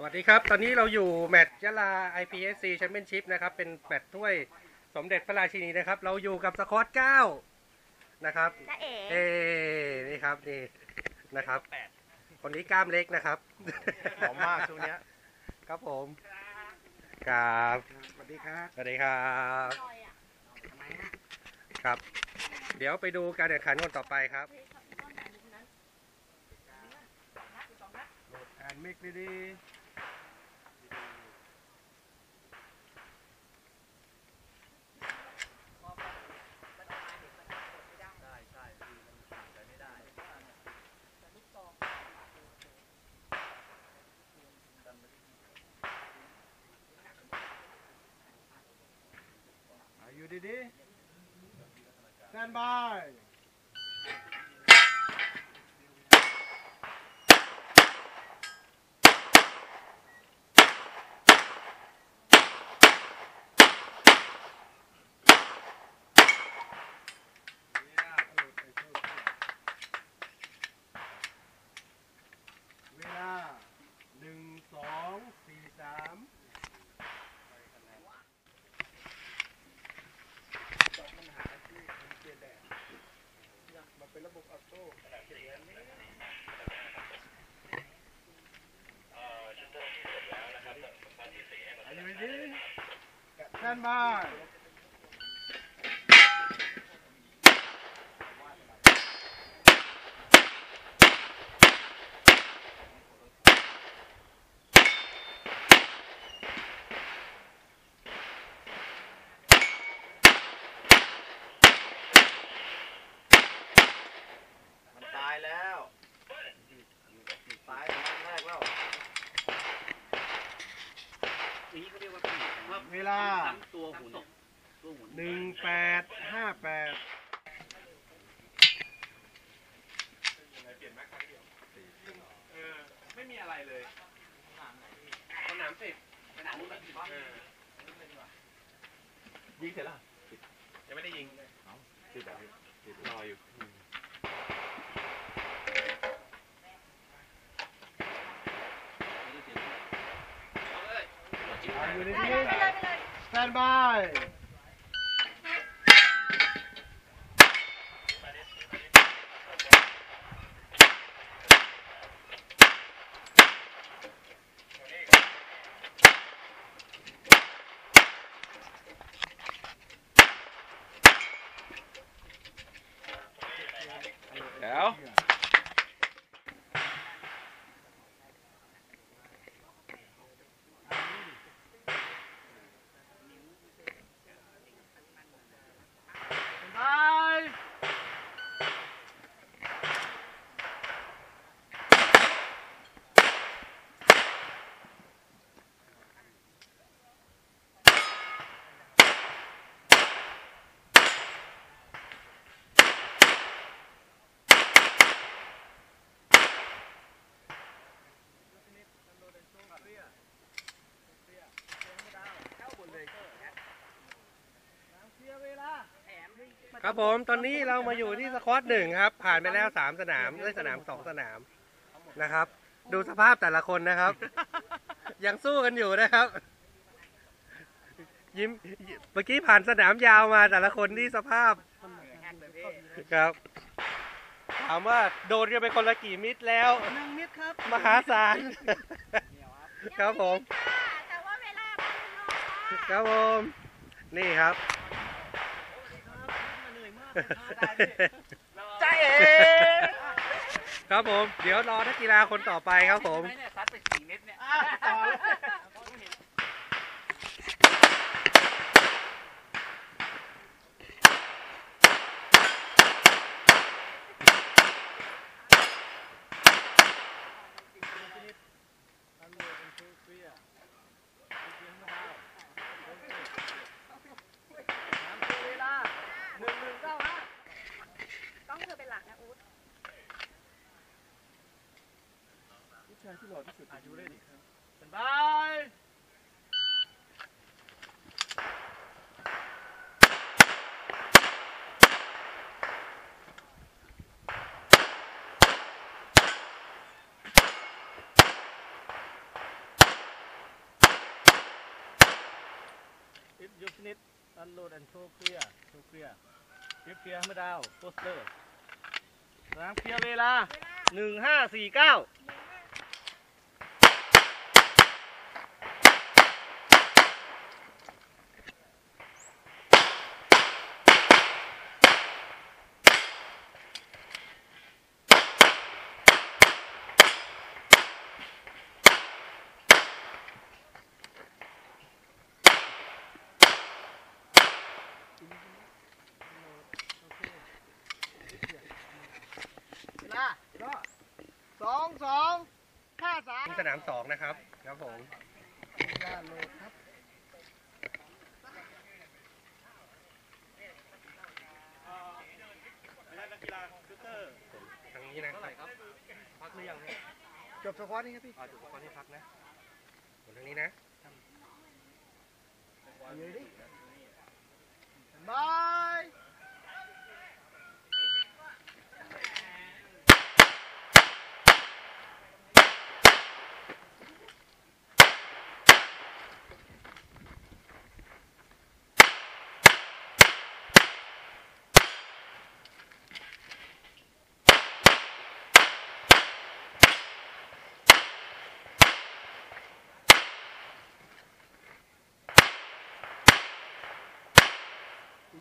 สวัสดีครับ ตอนนี้เราอยู่แมตช์ยะลา IPSC Championship นะครับ เป็นแมตช์ถ้วยสมเด็จพระราชินีนะครับ เราอยู่กับสกอตเก้านะครับจ้าเอ๋เอ้นี่ครับนี่นะครับ คนนี้กล้ามเล็กนะครับ หอมมากช่วงเนี้ย ครับผมครับสวัสดีครับสวัสดีครับครับ เดี๋ยวไปดูการแข่งขันคนต่อไปครับแอนมิกดีๆ อายุดีๆ stand by เวลาหนึ่งสองสี่สามมันเป็นระบบออโต้ อายุดีแซนบาย มันตายแล้ว ตายครั้งแรกแล้ว อย่างนี้เขาเรียกว่าปีกว่า เวลาทั้งตัวหุ่นตัวหุ่นหนึ่งแปดห้าแปดไม่มีอะไรเลยสนามสิบขนาดนู้นแบบว่ายิงเสร็จแล้วยังไม่ได้ยิงติดแบบติดรออยู่ อายุดี ได้เลยไปเลยไปเลย แซนบาย เดี๋ยว บายเสียเวลา ครับผมตอนนี้เรามาอยู่ที่สควอตหนึ่งครับ ผ่านไปแล้วสามสนามด้วยสนามสองสนามนะครับ ดูสภาพแต่ละคนนะครับ ยังสู้กันอยู่นะครับ ยิ้มเมื่อกี้ผ่านสนามยาวมาแต่ละคนที่สภาพครับถามว่าโดนกันไปคนละกี่มิตรแล้วหนึ่งมิตรครับ มหาศาลครับผม แต่ว่าเวลามันรอครับผม นี่ครับ ใจเอ๋ครับผม เดี๋ยวรอนักกีฬาคนต่อไปครับผมไม่เนี่ยซัดไปสี่เม็ดายที่หล่อที่สุดอายุเล่นครับบายยุคนิตอันโหลดแอนโชเคลียโชเคลียเคลียเคลียไม่ดาวโปสเตอร์สนามเคลียเวลาหนึ่งห้าสี่เก้า สามสนามสองนะครับ ครับผมเวลาโหลดครับทางนี้นะครับพักหรือยังเนี่ยจบสควอตนี่ครับพี่อ่าถูกตอนนี้พักนะหมดทางนี้นะอยู่ดิบาย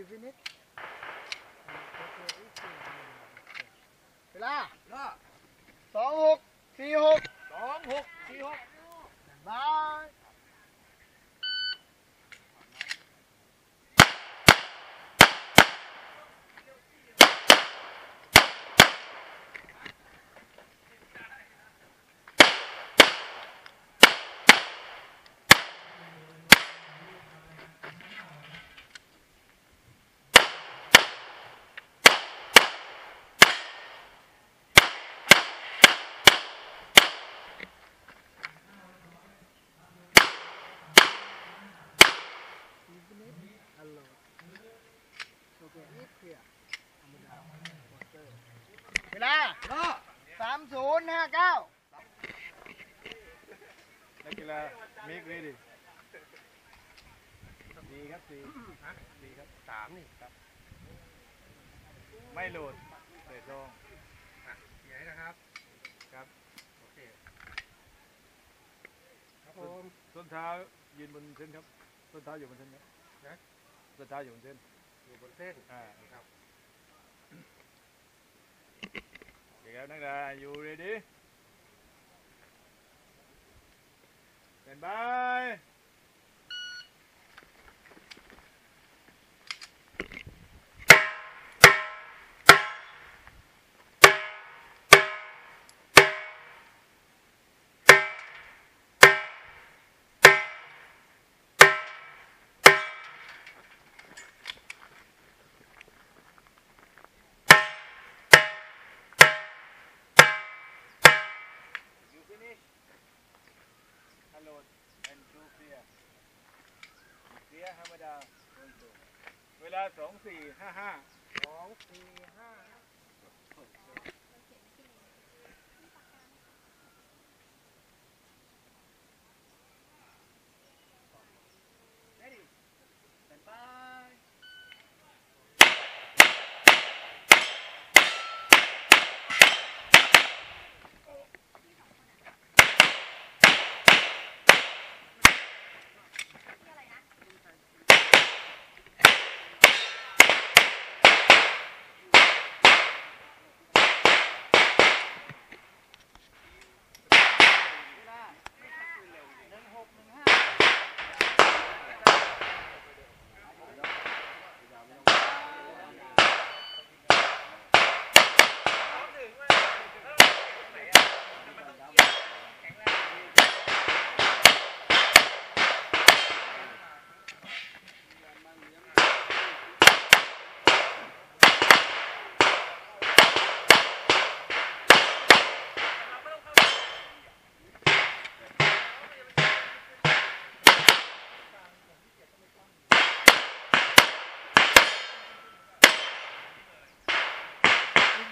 Do you finish เวลาสองหกสี่หก สองหกสี่หก บาย ฮัลโหลโอ เคนี่เคลียร์เวลาสามศูนย์ห้าเก้านักกีฬา make ready สี่ครับสี่ฮะดีครับสามนี่ครับ ไม่โหลดเตะซองอะใหญ่นะครับ ครับ โอเค ครับผมส้นเท้ายืนบนเส้นครับส้นเท้าอยู่บนเส้นครับนะส้นเท้าอยู่บนเส้น อยู่บนเส้นอ่า ครับเดี๋ยวครับนักกีฬา you ready stand by ลาสองสี่ห้าห้าสองสี่ห้า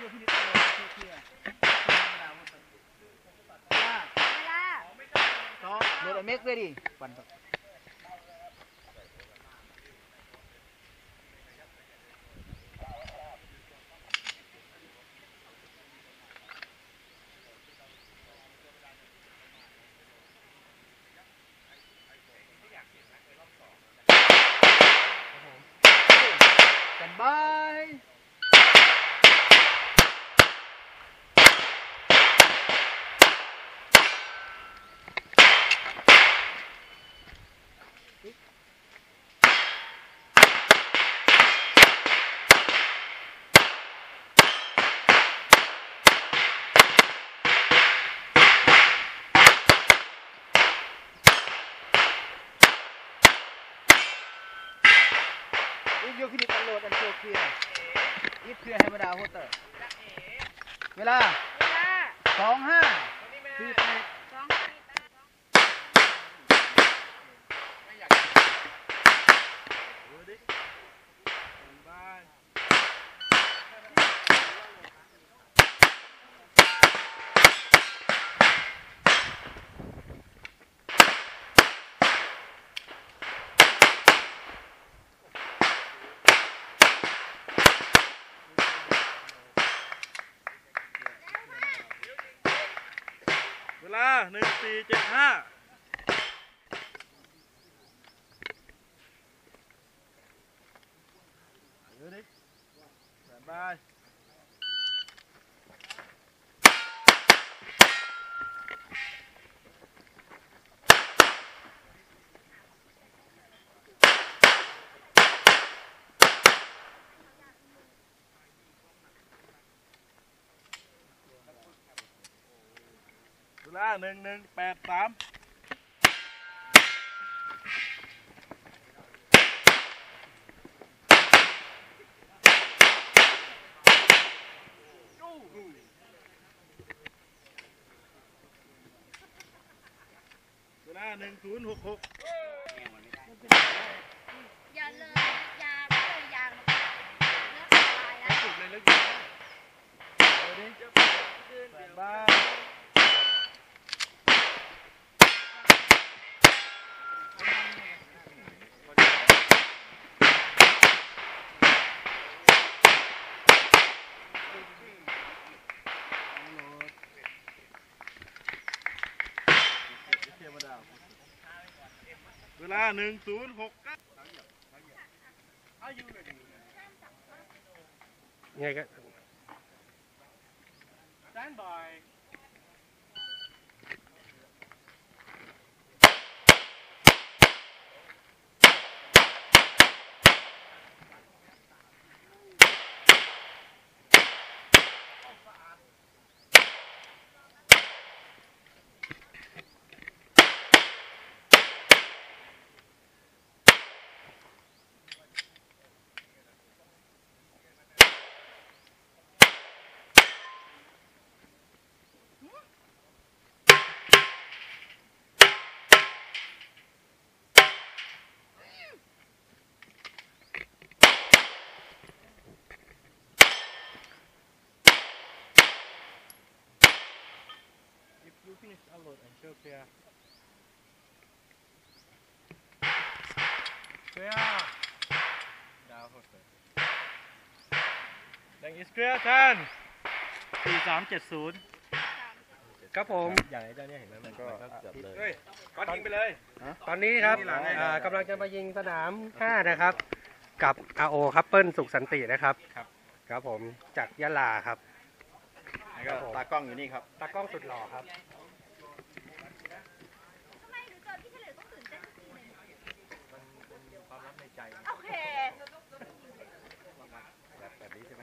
เวลาโหลดเมกเรดี้วันต่อ ดาวโฮเตอร์ เวลา เวลาสองห้าสี่แปดสองสี่แลาหนึ่งสี่เจ็ดห้าเดี๋ยเวลา หนึ่งหนึ่งแปดสามเวลาหนึ่งศูนย์หกหกอย่าเลยยางไม่เลยยางเนื้อตายนะสุดเลยแล้วอยู่บายเว ลาหนึ่งศูนย์หกเก้าไงกัน by ยูฟินิ ชอัลโหลดแอนด์โชว์เคลียร์เคลียร์ดาวโฮสเตอร์แดงอิสเคลียร์ทันสี่สามเจ็ดศูนย์ครับผมอย่างไอ้เจ้าเนี่ยเห็นไหมมันก็จับเลยเฮ้ยก้อนทิ้งไปเลยตอนนี้ครับนี่หลังไงอ่ากำลังจะมายิงสนาม5นะครับ กับ RO ครับเปิ้ลสุขสันตินะครับ ครับครับผมจากยะลาครับแล้วก็ตากล้องอยู่นี่ครับ ตากล้องสุดหล่อครับ ทำไมหนูเจอพี่เฉลิมต้องตื่นเต้นทุกทีเลย ความรักในใจ โอเค แบบแบบนี้ใช่ไหม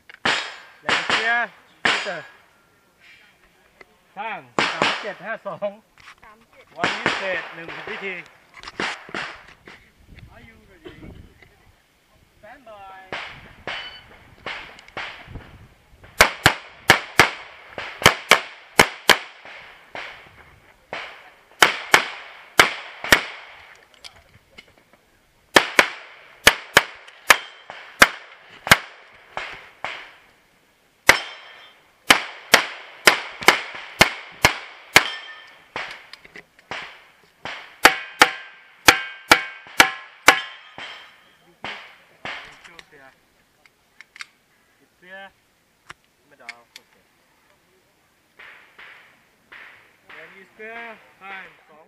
ร์แดงเคลียร์โฮสเตอร์ข้างสามเจ็ดห้าสองสามเจ็ดวันนี้เศษหนึ่งวิธี Are you ready Stand by เ yeah. It's clear. Medal. Okay. When you clear, time สอง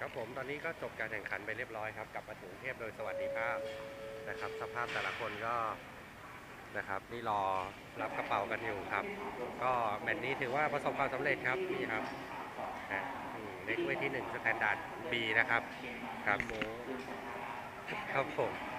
ครับผมตอนนี้ก็จบการแข่งขันไปเรียบร้อยครับกลับมาถึงกรุงเทพโดยสวัสดิภาพนะครับ สภาพแต่ละคนก็นะครับนี่รอรับกระเป๋ากันอยู่ครับ ก็แมตช์นี้ถือว่าประสบความสำเร็จครับนี่ครับนะอืมในถ้วยที่1สแตนดาร์ด B นะครับครับครับผมครับบ๊ายบาย